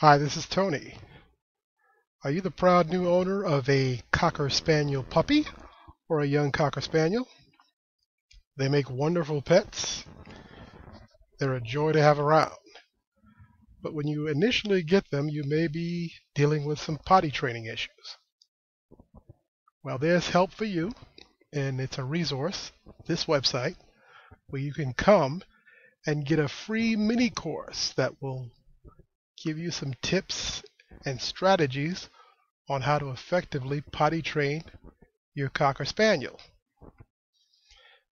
Hi, this is Tony. Are you the proud new owner of a Cocker Spaniel puppy or a young Cocker Spaniel? They make wonderful pets. They're a joy to have around. But when you initially get them, you may be dealing with some potty training issues. Well, there's help for you, and it's a resource, this website, where you can come and get a free mini course that will give you some tips and strategies on how to effectively potty train your Cocker Spaniel.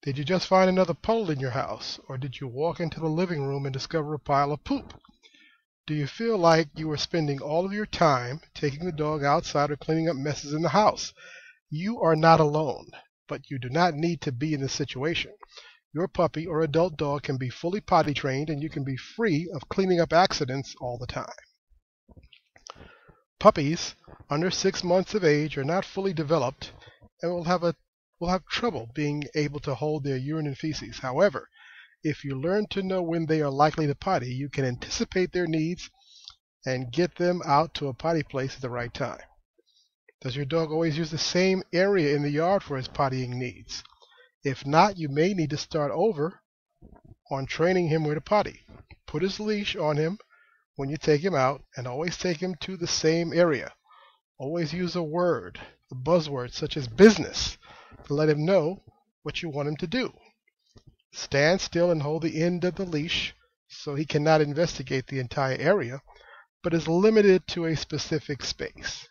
Did you just find another puddle in your house, or did you walk into the living room and discover a pile of poop? Do you feel like you are spending all of your time taking the dog outside or cleaning up messes in the house? You are not alone, but you do not need to be in this situation. Your puppy or adult dog can be fully potty trained and you can be free of cleaning up accidents all the time. Puppies under six months of age are not fully developed and will have a will have trouble being able to hold their urine and feces. However, if you learn to know when they are likely to potty, you can anticipate their needs and get them out to a potty place at the right time. Does your dog always use the same area in the yard for his pottying needs? If not, you may need to start over on training him where to potty. Put his leash on him when you take him out and always take him to the same area. Always use a word, a buzzword such as business to let him know what you want him to do. Stand still and hold the end of the leash so he cannot investigate the entire area, but is limited to a specific space.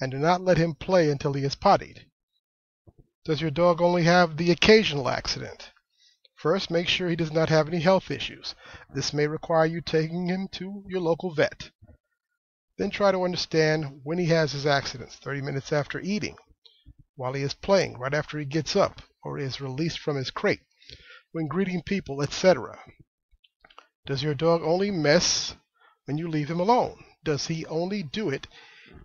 And do not let him play until he is pottied. Does your dog only have the occasional accident? First, make sure he does not have any health issues. This may require you taking him to your local vet. Then try to understand when he has his accidents 30 minutes after eating, while he is playing, right after he gets up, or is released from his crate, when greeting people, etc. Does your dog only mess when you leave him alone? Does he only do it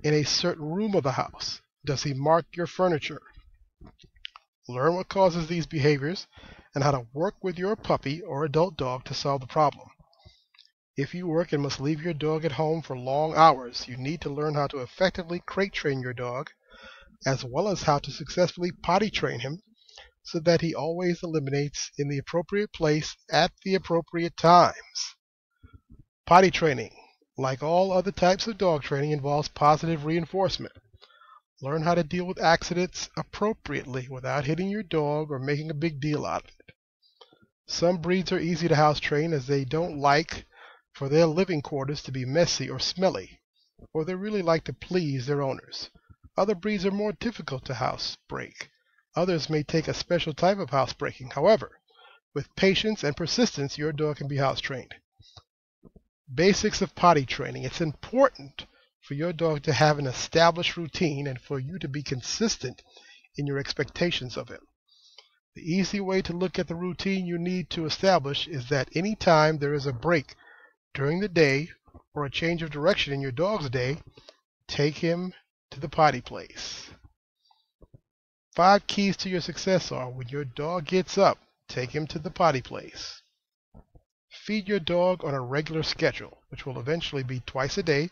in a certain room of the house? Does he mark your furniture? Learn what causes these behaviors and how to work with your puppy or adult dog to solve the problem. If you work and must leave your dog at home for long hours, you need to learn how to effectively crate train your dog, as well as how to successfully potty train him so that he always eliminates in the appropriate place at the appropriate times. Potty training, like all other types of dog training, involves positive reinforcement. Learn how to deal with accidents appropriately without hitting your dog or making a big deal out of it. Some breeds are easy to house train as they don't like for their living quarters to be messy or smelly, or they really like to please their owners. Other breeds are more difficult to house break. Others may take a special type of house breaking. However, with patience and persistence, your dog can be house trained. Basics of potty training. It's important for your dog to have an established routine and for you to be consistent in your expectations of him. The easy way to look at the routine you need to establish is that any time there is a break during the day or a change of direction in your dog's day, take him to the potty place. Five keys to your success are when your dog gets up, take him to the potty place. Feed your dog on a regular schedule, which will eventually be twice a day,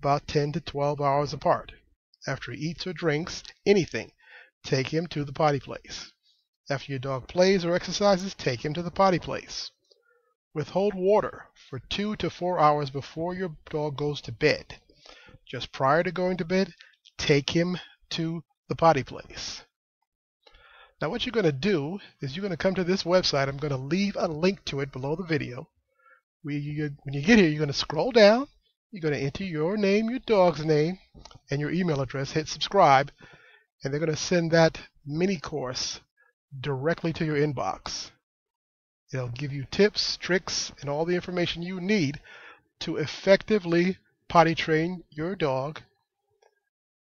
about 10 to 12 hours apart. After he eats or drinks anything, take him to the potty place. After your dog plays or exercises, take him to the potty place. Withhold water for two to four hours before your dog goes to bed. Just prior to going to bed, take him to the potty place. Now what you're going to do is you're going to come to this website. I'm going to leave a link to it below the video. When you, when you get here, you're going to scroll down. You're going to enter your name, your dog's name, and your email address. Hit subscribe, and they're going to send that mini course directly to your inbox. It'll give you tips, tricks, and all the information you need to effectively potty train your dog,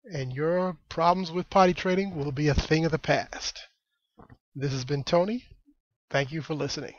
and your problems with potty training will be a thing of the past. This has been Tony. Thank you for listening.